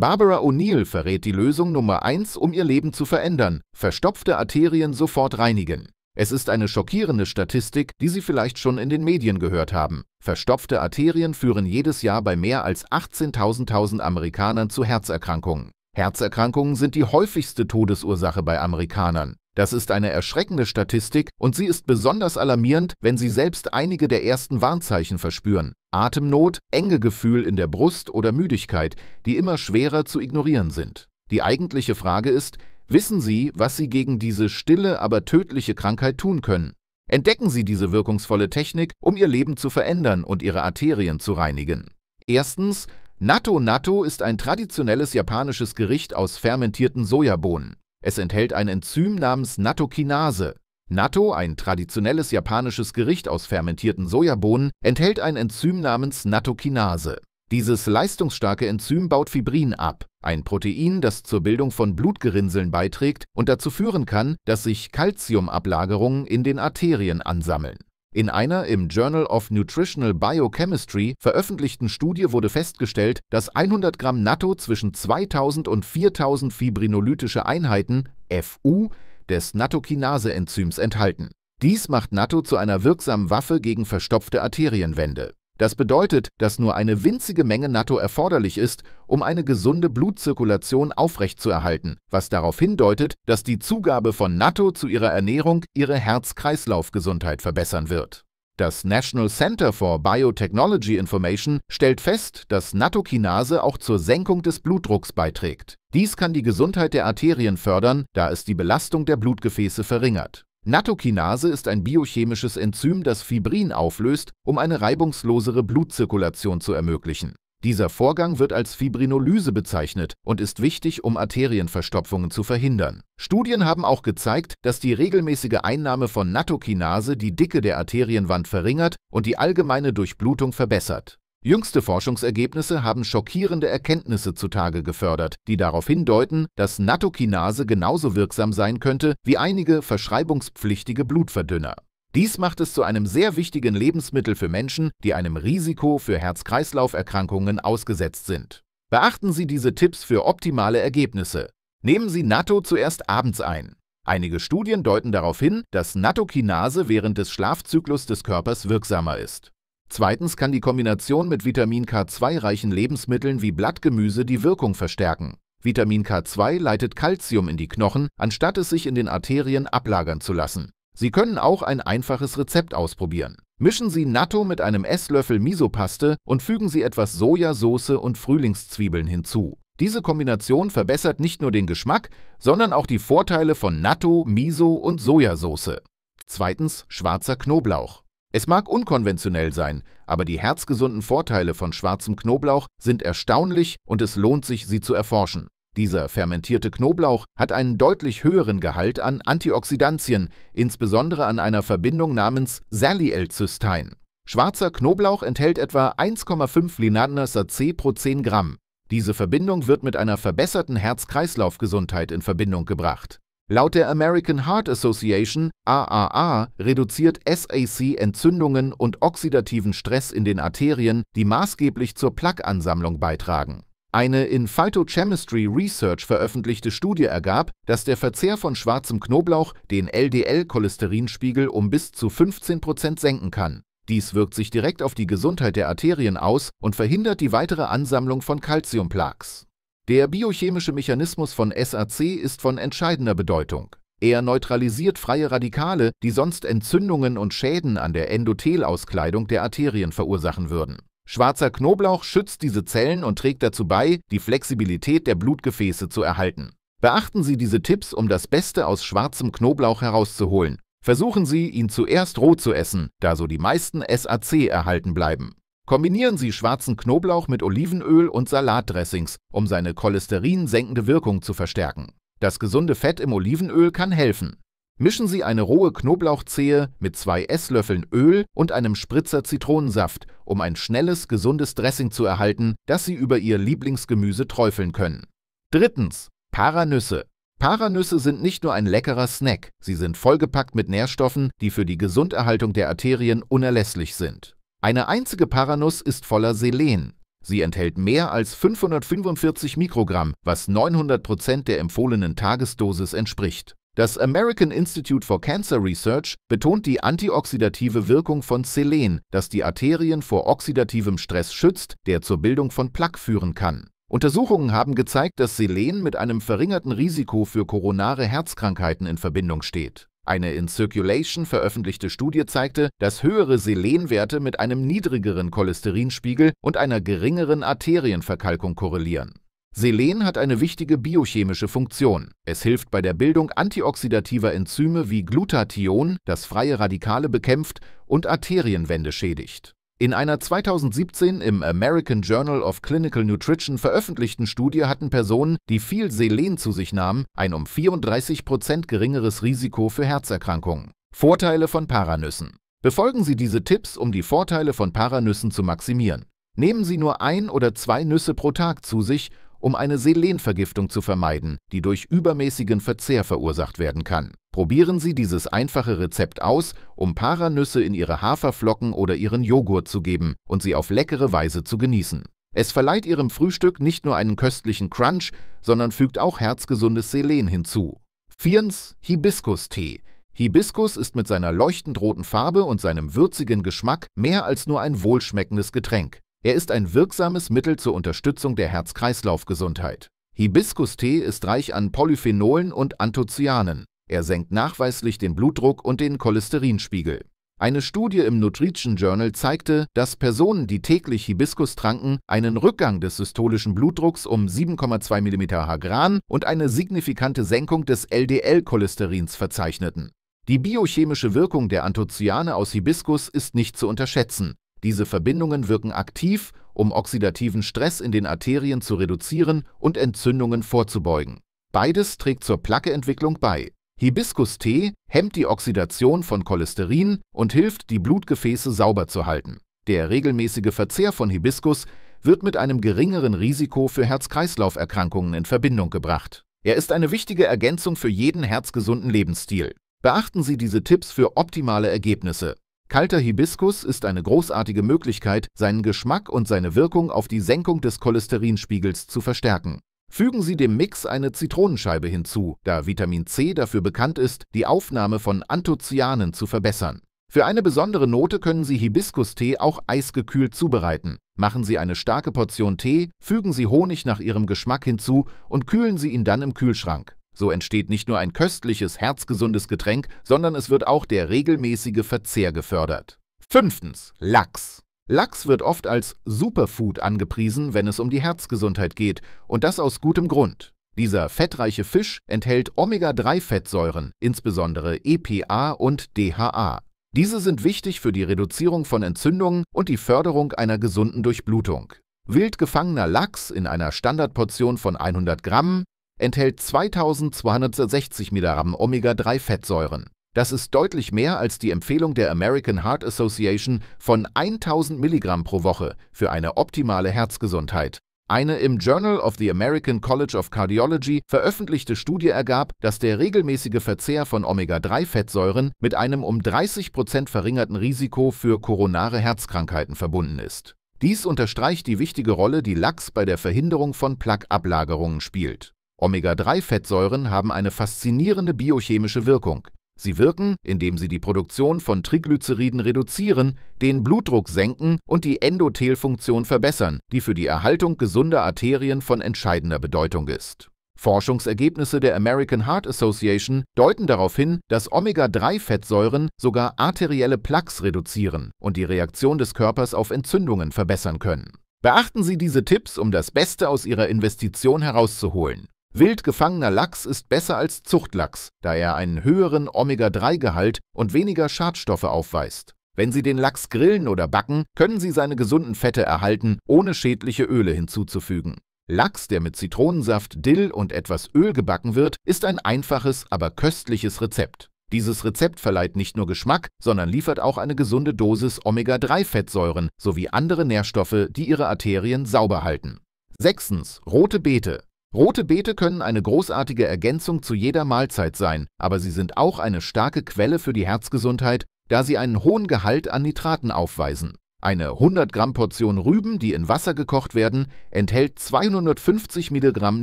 Barbara O'Neill verrät die Lösung Nummer 1, um ihr Leben zu verändern. Verstopfte Arterien sofort reinigen. Es ist eine schockierende Statistik, die Sie vielleicht schon in den Medien gehört haben. Verstopfte Arterien führen jedes Jahr bei mehr als 18.000 Amerikanern zu Herzerkrankungen. Herzerkrankungen sind die häufigste Todesursache bei Amerikanern. Das ist eine erschreckende Statistik und sie ist besonders alarmierend, wenn Sie selbst einige der ersten Warnzeichen verspüren. Atemnot, enge Gefühl in der Brust oder Müdigkeit, die immer schwerer zu ignorieren sind. Die eigentliche Frage ist, wissen Sie, was Sie gegen diese stille, aber tödliche Krankheit tun können? Entdecken Sie diese wirkungsvolle Technik, um Ihr Leben zu verändern und Ihre Arterien zu reinigen. Erstens, Natto Natto ist ein traditionelles japanisches Gericht aus fermentierten Sojabohnen. Es enthält ein Enzym namens Nattokinase. Natto, ein traditionelles japanisches Gericht aus fermentierten Sojabohnen, enthält ein Enzym namens Nattokinase. Dieses leistungsstarke Enzym baut Fibrin ab, ein Protein, das zur Bildung von Blutgerinnseln beiträgt und dazu führen kann, dass sich Calciumablagerungen in den Arterien ansammeln. In einer im Journal of Nutritional Biochemistry veröffentlichten Studie wurde festgestellt, dass 100 Gramm Natto zwischen 2000 und 4000 fibrinolytische Einheiten FU des Nattokinase-Enzyms enthalten. Dies macht Natto zu einer wirksamen Waffe gegen verstopfte Arterienwände. Das bedeutet, dass nur eine winzige Menge Natto erforderlich ist, um eine gesunde Blutzirkulation aufrechtzuerhalten, was darauf hindeutet, dass die Zugabe von Natto zu ihrer Ernährung ihre Herz-Kreislauf-Gesundheit verbessern wird. Das National Center for Biotechnology Information stellt fest, dass Nattokinase auch zur Senkung des Blutdrucks beiträgt. Dies kann die Gesundheit der Arterien fördern, da es die Belastung der Blutgefäße verringert. Nattokinase ist ein biochemisches Enzym, das Fibrin auflöst, um eine reibungslosere Blutzirkulation zu ermöglichen. Dieser Vorgang wird als Fibrinolyse bezeichnet und ist wichtig, um Arterienverstopfungen zu verhindern. Studien haben auch gezeigt, dass die regelmäßige Einnahme von Nattokinase die Dicke der Arterienwand verringert und die allgemeine Durchblutung verbessert. Jüngste Forschungsergebnisse haben schockierende Erkenntnisse zutage gefördert, die darauf hindeuten, dass Nattokinase genauso wirksam sein könnte wie einige verschreibungspflichtige Blutverdünner. Dies macht es zu einem sehr wichtigen Lebensmittel für Menschen, die einem Risiko für Herz-Kreislauf-Erkrankungen ausgesetzt sind. Beachten Sie diese Tipps für optimale Ergebnisse. Nehmen Sie Natto zuerst abends ein. Einige Studien deuten darauf hin, dass Nattokinase während des Schlafzyklus des Körpers wirksamer ist. Zweitens kann die Kombination mit Vitamin K2-reichen Lebensmitteln wie Blattgemüse die Wirkung verstärken. Vitamin K2 leitet Calcium in die Knochen, anstatt es sich in den Arterien ablagern zu lassen. Sie können auch ein einfaches Rezept ausprobieren. Mischen Sie Natto mit einem Esslöffel Misopaste und fügen Sie etwas Sojasauce und Frühlingszwiebeln hinzu. Diese Kombination verbessert nicht nur den Geschmack, sondern auch die Vorteile von Natto, Miso und Sojasauce. Zweitens schwarzer Knoblauch. Es mag unkonventionell sein, aber die herzgesunden Vorteile von schwarzem Knoblauch sind erstaunlich und es lohnt sich, sie zu erforschen. Dieser fermentierte Knoblauch hat einen deutlich höheren Gehalt an Antioxidantien, insbesondere an einer Verbindung namens Sally-L-Cystein. Schwarzer Knoblauch enthält etwa 1,5 Linadner C pro 10 Gramm. Diese Verbindung wird mit einer verbesserten Herz-Kreislauf-Gesundheit in Verbindung gebracht. Laut der American Heart Association AAA reduziert SAC Entzündungen und oxidativen Stress in den Arterien, die maßgeblich zur Plaqueansammlung beitragen. Eine in Phytochemistry Research veröffentlichte Studie ergab, dass der Verzehr von schwarzem Knoblauch den LDL-Cholesterinspiegel um bis zu 15% senken kann. Dies wirkt sich direkt auf die Gesundheit der Arterien aus und verhindert die weitere Ansammlung von Calciumplaques. Der biochemische Mechanismus von SAC ist von entscheidender Bedeutung. Er neutralisiert freie Radikale, die sonst Entzündungen und Schäden an der Endothelauskleidung der Arterien verursachen würden. Schwarzer Knoblauch schützt diese Zellen und trägt dazu bei, die Flexibilität der Blutgefäße zu erhalten. Beachten Sie diese Tipps, um das Beste aus schwarzem Knoblauch herauszuholen. Versuchen Sie, ihn zuerst roh zu essen, da so die meisten SAC erhalten bleiben. Kombinieren Sie schwarzen Knoblauch mit Olivenöl und Salatdressings, um seine cholesterinsenkende Wirkung zu verstärken. Das gesunde Fett im Olivenöl kann helfen. Mischen Sie eine rohe Knoblauchzehe mit zwei Esslöffeln Öl und einem Spritzer Zitronensaft, um ein schnelles, gesundes Dressing zu erhalten, das Sie über Ihr Lieblingsgemüse träufeln können. Drittens. Paranüsse. Paranüsse sind nicht nur ein leckerer Snack, sie sind vollgepackt mit Nährstoffen, die für die Gesunderhaltung der Arterien unerlässlich sind. Eine einzige Paranuss ist voller Selen. Sie enthält mehr als 545 Mikrogramm, was 900 Prozent der empfohlenen Tagesdosis entspricht. Das American Institute for Cancer Research betont die antioxidative Wirkung von Selen, das die Arterien vor oxidativem Stress schützt, der zur Bildung von Plaque führen kann. Untersuchungen haben gezeigt, dass Selen mit einem verringerten Risiko für koronare Herzkrankheiten in Verbindung steht. Eine in Circulation veröffentlichte Studie zeigte, dass höhere Selenwerte mit einem niedrigeren Cholesterinspiegel und einer geringeren Arterienverkalkung korrelieren. Selen hat eine wichtige biochemische Funktion. Es hilft bei der Bildung antioxidativer Enzyme wie Glutathion, das freie Radikale bekämpft und Arterienwände schädigt. In einer 2017 im American Journal of Clinical Nutrition veröffentlichten Studie hatten Personen, die viel Selen zu sich nahmen, ein um 34 Prozent geringeres Risiko für Herzerkrankungen. Vorteile von Paranüssen. Befolgen Sie diese Tipps, um die Vorteile von Paranüssen zu maximieren. Nehmen Sie nur ein oder zwei Nüsse pro Tag zu sich um eine Selenvergiftung zu vermeiden, die durch übermäßigen Verzehr verursacht werden kann. Probieren Sie dieses einfache Rezept aus, um Paranüsse in Ihre Haferflocken oder Ihren Joghurt zu geben und sie auf leckere Weise zu genießen. Es verleiht Ihrem Frühstück nicht nur einen köstlichen Crunch, sondern fügt auch herzgesundes Selen hinzu. Vierens Hibiskus-Tee. Hibiskus ist mit seiner leuchtend roten Farbe und seinem würzigen Geschmack mehr als nur ein wohlschmeckendes Getränk. Er ist ein wirksames Mittel zur Unterstützung der Herz-Kreislauf-Gesundheit. Hibiskus-Tee ist reich an Polyphenolen und Anthocyanen. Er senkt nachweislich den Blutdruck und den Cholesterinspiegel. Eine Studie im Nutrition Journal zeigte, dass Personen, die täglich Hibiskus tranken, einen Rückgang des systolischen Blutdrucks um 7,2 mm Hg und eine signifikante Senkung des LDL-Cholesterins verzeichneten. Die biochemische Wirkung der Anthocyane aus Hibiskus ist nicht zu unterschätzen. Diese Verbindungen wirken aktiv, um oxidativen Stress in den Arterien zu reduzieren und Entzündungen vorzubeugen. Beides trägt zur Plaqueentwicklung bei. Hibiskus-Tee hemmt die Oxidation von Cholesterin und hilft, die Blutgefäße sauber zu halten. Der regelmäßige Verzehr von Hibiskus wird mit einem geringeren Risiko für Herz-Kreislauf-Erkrankungen in Verbindung gebracht. Er ist eine wichtige Ergänzung für jeden herzgesunden Lebensstil. Beachten Sie diese Tipps für optimale Ergebnisse. Kalter Hibiskus ist eine großartige Möglichkeit, seinen Geschmack und seine Wirkung auf die Senkung des Cholesterinspiegels zu verstärken. Fügen Sie dem Mix eine Zitronenscheibe hinzu, da Vitamin C dafür bekannt ist, die Aufnahme von Anthocyanen zu verbessern. Für eine besondere Note können Sie Hibiskustee auch eisgekühlt zubereiten. Machen Sie eine starke Portion Tee, fügen Sie Honig nach Ihrem Geschmack hinzu und kühlen Sie ihn dann im Kühlschrank. So entsteht nicht nur ein köstliches, herzgesundes Getränk, sondern es wird auch der regelmäßige Verzehr gefördert. Fünftens. Lachs. Lachs wird oft als Superfood angepriesen, wenn es um die Herzgesundheit geht, und das aus gutem Grund. Dieser fettreiche Fisch enthält Omega-3-Fettsäuren, insbesondere EPA und DHA. Diese sind wichtig für die Reduzierung von Entzündungen und die Förderung einer gesunden Durchblutung. Wild gefangener Lachs in einer Standardportion von 100 Gramm enthält 2260 Milligramm Omega-3-Fettsäuren. Das ist deutlich mehr als die Empfehlung der American Heart Association von 1000 Milligramm pro Woche für eine optimale Herzgesundheit. Eine im Journal of the American College of Cardiology veröffentlichte Studie ergab, dass der regelmäßige Verzehr von Omega-3-Fettsäuren mit einem um 30 Prozent verringerten Risiko für koronare Herzkrankheiten verbunden ist. Dies unterstreicht die wichtige Rolle, die Lachs bei der Verhinderung von Plaqueablagerungen spielt. Omega-3-Fettsäuren haben eine faszinierende biochemische Wirkung. Sie wirken, indem sie die Produktion von Triglyceriden reduzieren, den Blutdruck senken und die Endothelfunktion verbessern, die für die Erhaltung gesunder Arterien von entscheidender Bedeutung ist. Forschungsergebnisse der American Heart Association deuten darauf hin, dass Omega-3-Fettsäuren sogar arterielle Plaques reduzieren und die Reaktion des Körpers auf Entzündungen verbessern können. Beachten Sie diese Tipps, um das Beste aus Ihrer Investition herauszuholen. Wild gefangener Lachs ist besser als Zuchtlachs, da er einen höheren Omega-3-Gehalt und weniger Schadstoffe aufweist. Wenn Sie den Lachs grillen oder backen, können Sie seine gesunden Fette erhalten, ohne schädliche Öle hinzuzufügen. Lachs, der mit Zitronensaft, Dill und etwas Öl gebacken wird, ist ein einfaches, aber köstliches Rezept. Dieses Rezept verleiht nicht nur Geschmack, sondern liefert auch eine gesunde Dosis Omega-3-Fettsäuren sowie andere Nährstoffe, die Ihre Arterien sauber halten. Sechstens. Rote Beete. Rote Beete können eine großartige Ergänzung zu jeder Mahlzeit sein, aber sie sind auch eine starke Quelle für die Herzgesundheit, da sie einen hohen Gehalt an Nitraten aufweisen. Eine 100 Gramm Portion Rüben, die in Wasser gekocht werden, enthält 250 Milligramm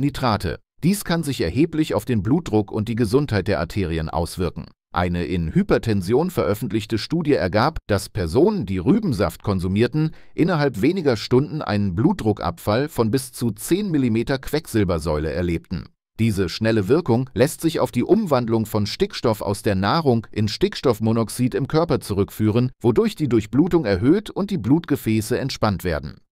Nitrate. Dies kann sich erheblich auf den Blutdruck und die Gesundheit der Arterien auswirken. Eine in Hypertension veröffentlichte Studie ergab, dass Personen, die Rübensaft konsumierten, innerhalb weniger Stunden einen Blutdruckabfall von bis zu 10 mm Quecksilbersäule erlebten. Diese schnelle Wirkung lässt sich auf die Umwandlung von Stickstoff aus der Nahrung in Stickstoffmonoxid im Körper zurückführen, wodurch die Durchblutung erhöht und die Blutgefäße entspannt werden